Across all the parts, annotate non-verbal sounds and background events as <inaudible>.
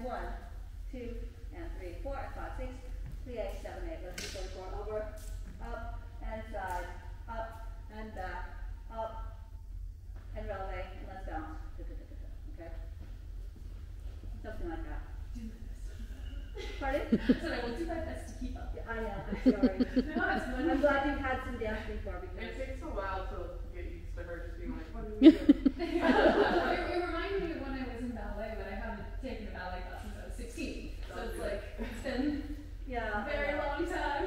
and one, two, and three, four, and five, plie, seven, eight, let's do thirty-four, over, up, and side, up, and back, up, and releve, and let's bounce, okay? Something like that. Pardon? <laughs> So I will do my best to keep up. Yeah, I know, I'm sorry. <laughs> No, it's I'm glad you've had some dance before because. It takes a while to get used to her just being like, what are you doing? <laughs> it, it reminded me of when I was in ballet, but I haven't taken a ballet class since I was 16. So it's like, it's been Yeah. a very long time.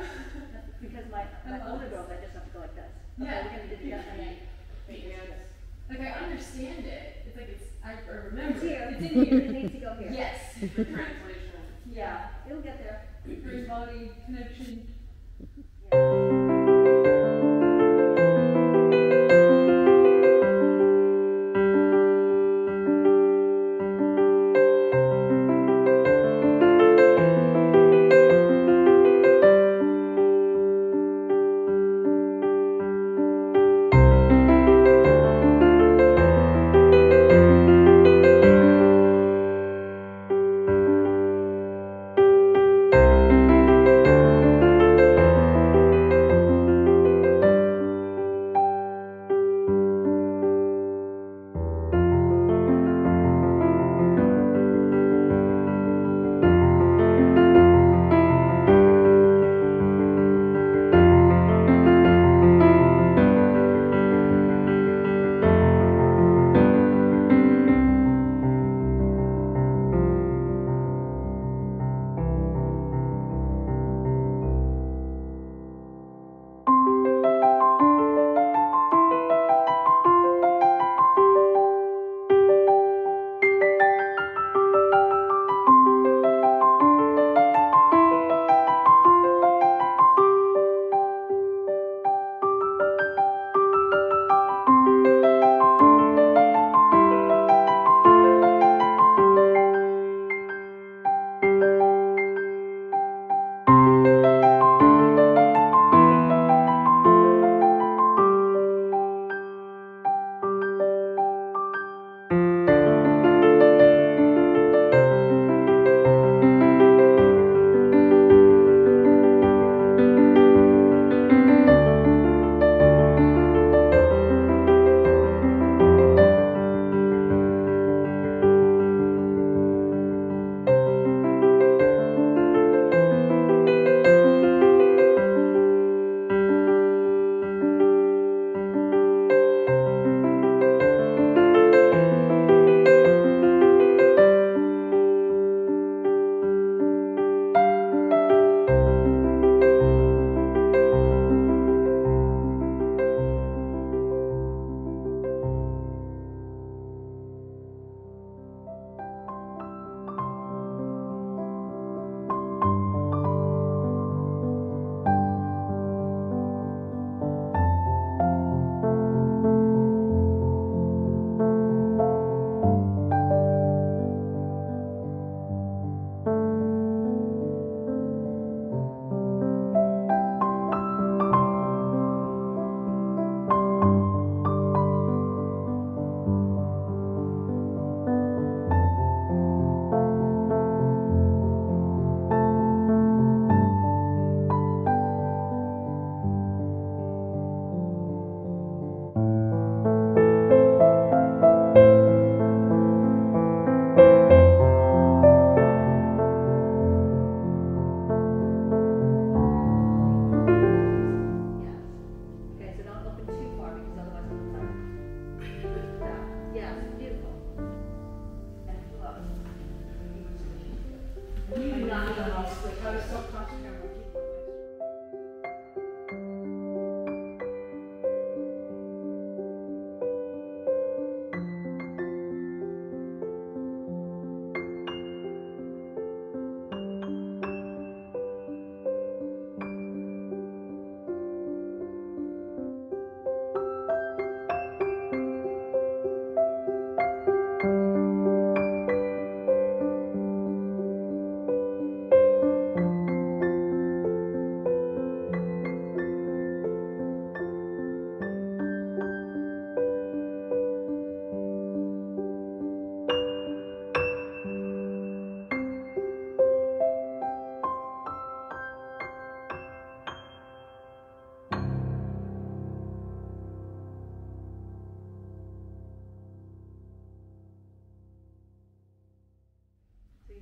Because my, my I love older this. girls, I just have to go like this. Okay, Yeah. we're gonna do it again, and then. Yes. Like, I understand it. It's like, it's, I, I remember. It's here, It's it's in here, it needs to go here. Yes. Yeah, it'll get there. Brain body connection.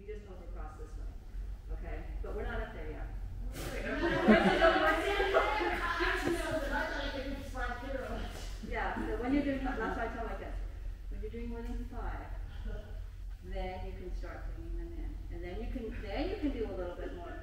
you just overcross this way. Okay? But we're not up there yet. yeah, so when you're doing, that's why I tell my kids, when you're doing more than five, then you can start bringing them in. And then you can, then you can do a little bit more.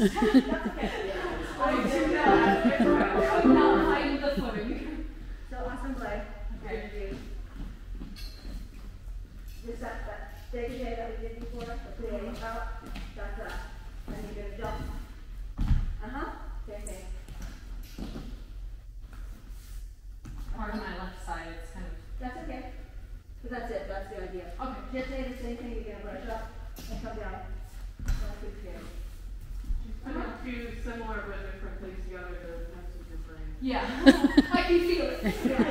so assemblé. Thank. Just that, that day to day that we did before, the play up, up. And you're going to jump. Uh-huh. Same thing. Part of my left side, it's kind of... That's okay. But that's it. That's the idea. Okay. Just say the same thing two similar but different things together your brain. Yeah, <laughs> I can feel it. Yeah. <laughs>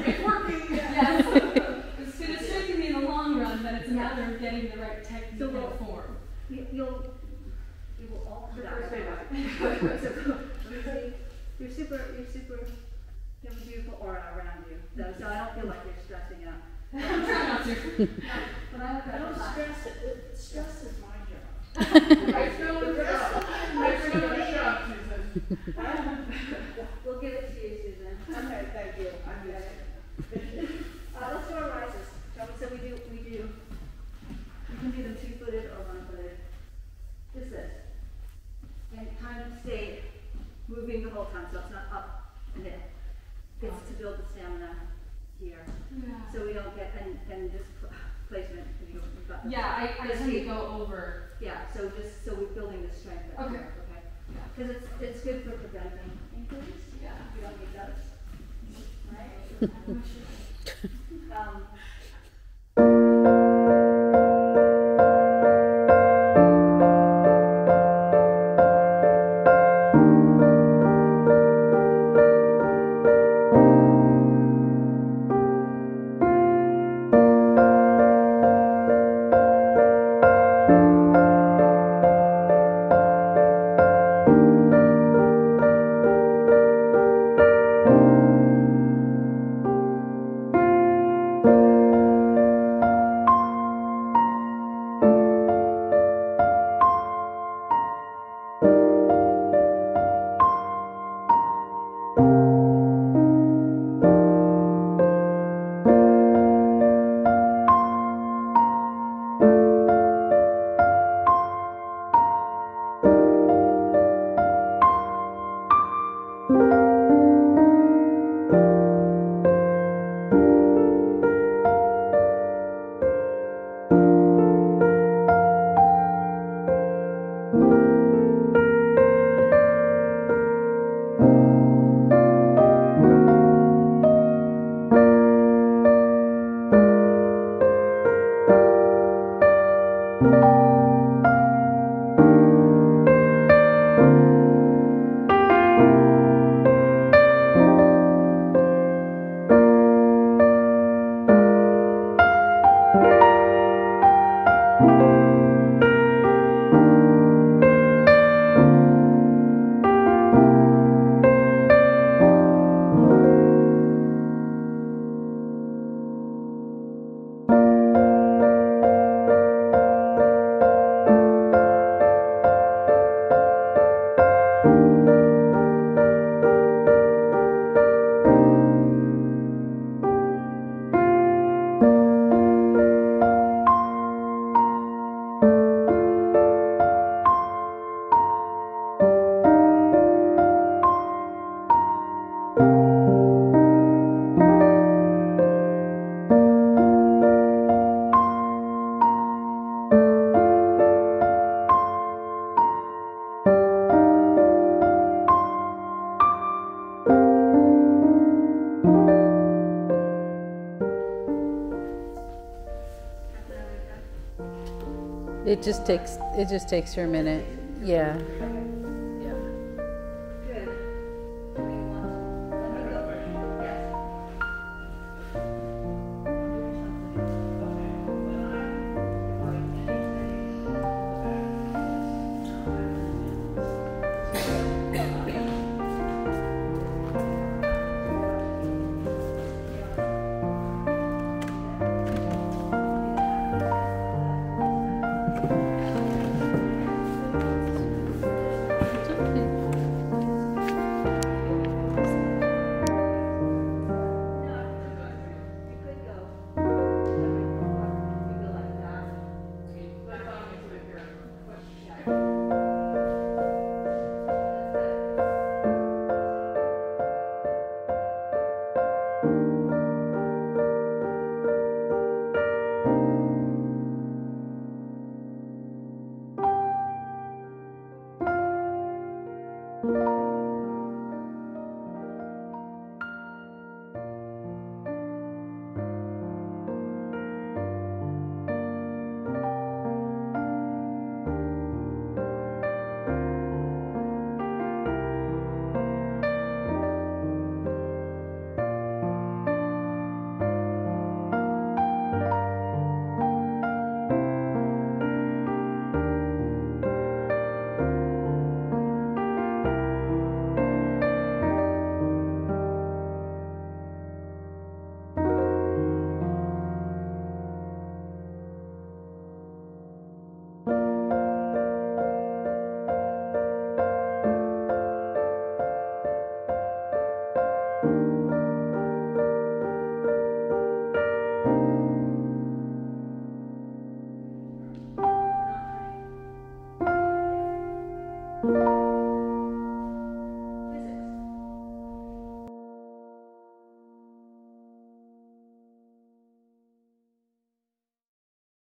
It just takes it just takes her a minute. Yeah.